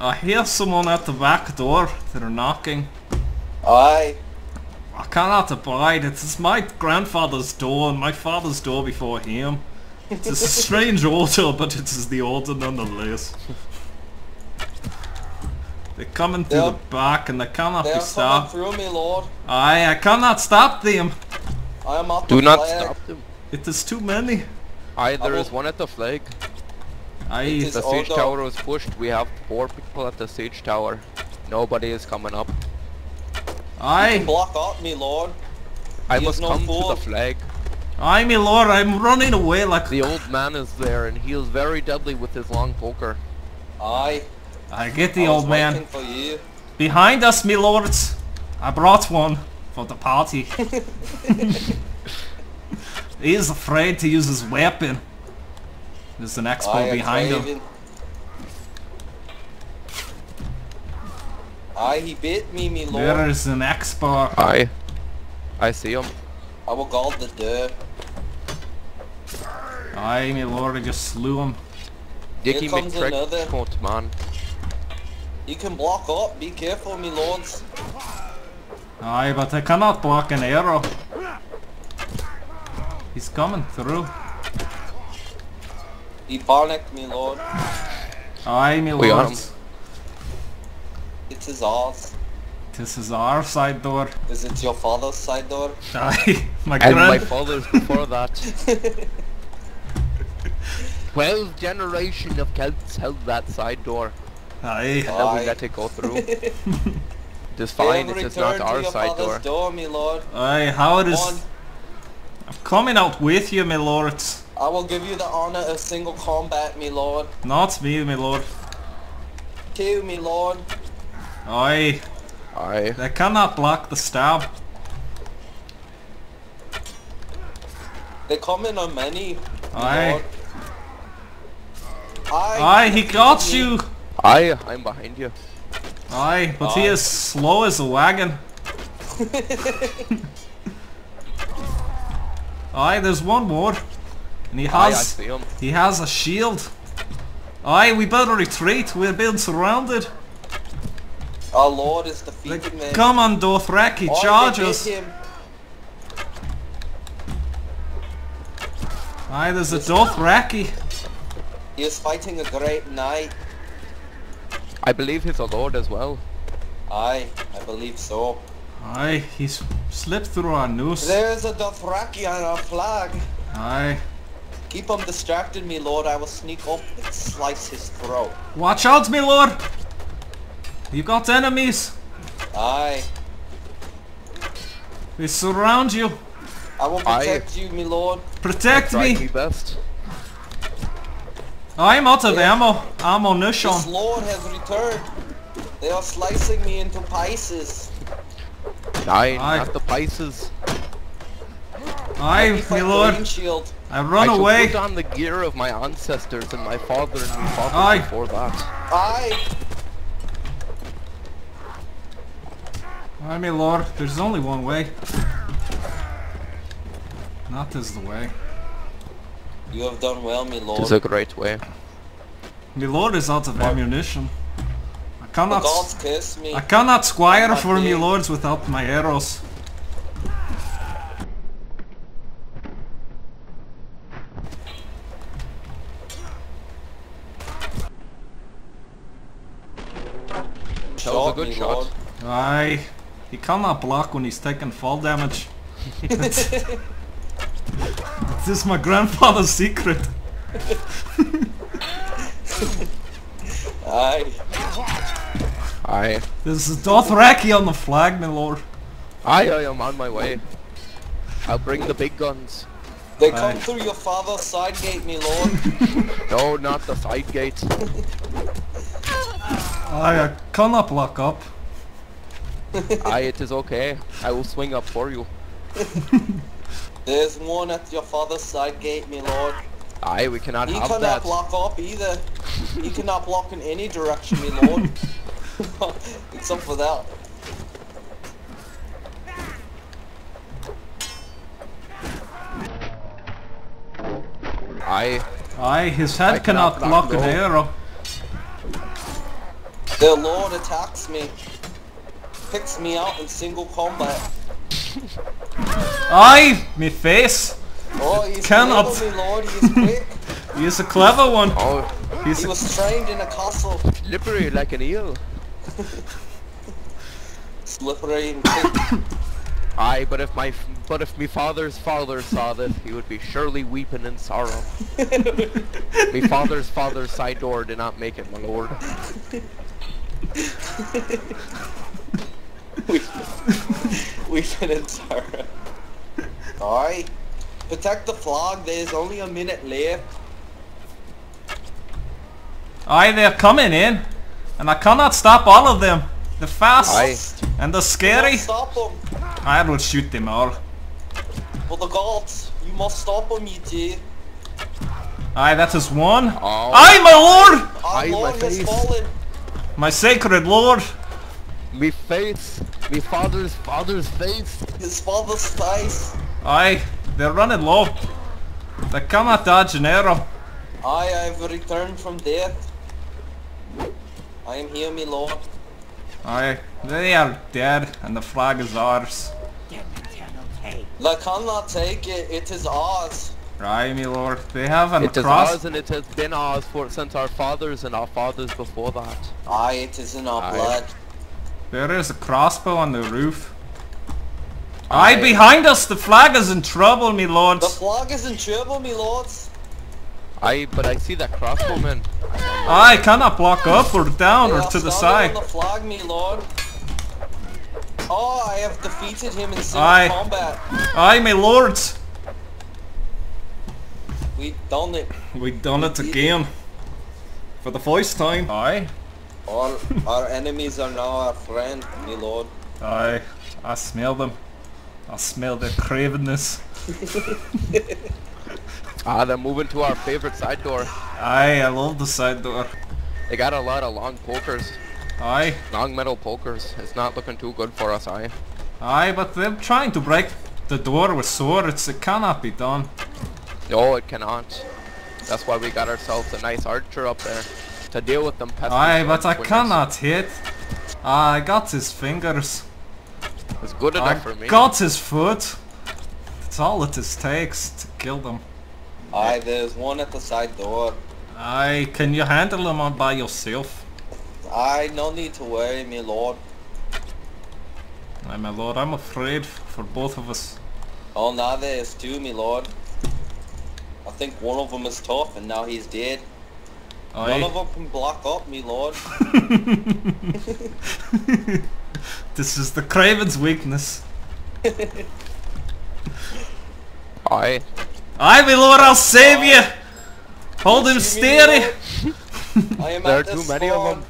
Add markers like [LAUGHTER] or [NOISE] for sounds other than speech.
I hear someone at the back door. They're knocking. Aye. I cannot abide it. It's my grandfather's door and my father's door before him. It's a [LAUGHS] strange order, but it is the order nonetheless. They're coming through They're- the back and they cannot They be are coming stopped. through me, Lord. Aye, I cannot stop them. I am at Do the not flag. stop them. It is too many. Aye, there will- is one at the flag. Aye, is- The siege tower was pushed. We have four people at the siege tower. Nobody is coming up. aye, Block out me, Lord. I He must no come fool. to the flag. aye, my lord. I'm running away like The old man is there and he is very deadly with his long poker. Aye. I get the I was old man. for you. Behind us, me lords. I brought one for the party. [LAUGHS] he is afraid to use his weapon. There's an expo Aye, a behind him. Aye, he bit me, me lord. There is an expo. Aye. I see him. I will guard the door. Aye, my lord, I just slew him. Dicky comes another. McTrick, man. You can block up. Be careful, me lords. Aye, but I cannot block an arrow. He's coming through. He panicked, me lord. Aye, my We got lords. It is ours. This is our side door. Is it your father's side door? Aye, [LAUGHS] my And my father's before that. [LAUGHS] Twelve generation of Celts held that side door. Aye. And then we Aye. let it go through. [LAUGHS] it is fine, Never it is return not our side door. father's door, me lord. Aye, how it is... I'm coming out with you, my lords. I will give you the honor of single combat, me lord. Not me, my lord. Two, me lord. Aye, Aye. they cannot block the stab. They come in on many. me Aye. lord. Aye. Aye, he got me. you. Aye, I'm behind you. Aye, but he is slow as a wagon. [LAUGHS] Aye, there's one more. And he has see he has a shield. Aye, we better retreat. We're being surrounded. Our lord is Like, defeating them. come on, Dothraki, Aye, charge us. Aye, there's a Dothraki. He is fighting a great knight. I believe he's a lord as well. Aye, I believe so. Aye, he's slipped through our noose. There's a Dothraki on our flag. Aye. Keep him distracted, me lord. I will sneak up and slice his throat. Watch out, me lord! You got enemies. Aye. We surround you. I will Aye. protect you, me lord. Protect me me. best. I'm out of Yeah. ammo. Ammunition. This lord has returned. They are slicing me into pieces. Nine, Aye. not the Pisces. Aye, If me lord. green shield. I run I shall away. put on the gear of my ancestors and my father and my father Aye. before that. Aye. Aye, me lord. There's only one way. Not this the way. You have done well, me It lord. is a great way. Me lord is out of ammunition. I The cannot. gods kiss me. I cannot squire not for me being- lords without my arrows. That was a good shot. lord. Aye. He cannot block when he's taking fall damage. [LAUGHS] this is my grandfather's secret. Aye. Aye. This is Dothraki on the flag, my lord. Aye, I am on my way. I'll bring the big guns. They come Aye. through your father's side gate, me lord. [LAUGHS] No, not the side gate. [LAUGHS] Aye, I cannot block up. [LAUGHS] Aye, it is okay. I will swing up for you. [LAUGHS] There's one at your father's side gate, me lord. Aye, we cannot He have cannot that. block up either. [LAUGHS] He cannot block in any direction, me lord. Except for that. Aye. Aye, his head I cannot, cannot block block an arrow. The Lord attacks me. Picks me out in single combat. Aye, me face. Oh, he's Cannot. clever, me lord. He's quick. [LAUGHS] He's a clever one. Oh, He's he was trained in a castle. slippery like an eel. [LAUGHS] Slippery and quick. [COUGHS] Aye, but if my but if me father's father saw this, he would be surely weeping in sorrow. [LAUGHS] me father's father's side door did not make it, my lord. [LAUGHS] We've been in terror. Aye. Protect the flag. There's only a minute left. aye, they're coming in, and I cannot stop all of them. They're fast Aye. and they're scary. stop them. I will shoot them all. For the gods. You must stop them, you dear. Aye, that is one. Oh. Aye, my lord! Our Aye, my Lord has face. fallen. My sacred lord. Me face, me father's father's face. His father's face. Aye, they're running low. They cannot dodge an arrow. I have returned from death. I am here, me lord. Aye, they are dead, and the flag is ours. I cannot take it. It is ours. Aye, my lord. They have an It is cross. ours and it has been ours for since our fathers and our fathers before that. Aye, it is in our Aye. blood. There is a crossbow on the roof. Aye, Aye. behind us, the flag is in trouble, me lords! The flag is in trouble, me lords. Aye, but I see that crossbowman. Aye, cannot block up or down They or to the side. on the flag, me lord. Oh, I have defeated him in single Aye. combat. Aye, my lords. We done it. [LAUGHS] We done it again. For the first time. Aye. All our enemies are now our friend, me lord. Aye. I smell them. I smell their cravenness. [LAUGHS] Ah, they're moving to our favorite side door. Aye, I love the side door. They got a lot of long pokers. Aye. Long metal pokers. It's not looking too good for us, aye. Aye, but they're trying to break the door with swords. It cannot be done. No, it cannot. That's why we got ourselves a nice archer up there to deal with them pesky Aye, but I swingers. cannot hit. I got his fingers. It's good I enough for me. got his foot. That's all it is takes to kill them. Aye, there's one at the side door. Aye, can you handle them all by yourself? Aye, no need to worry, me lord. Aye, my lord, I'm afraid for both of us. Oh, now there is two, me lord. I think one of them is tough and now he's dead. None of them can block up, me lord. [LAUGHS] this is the Craven's weakness. Aye. Aye, my lord, I'll save you! Hold him steady! [LAUGHS] I am There are at the too many of them.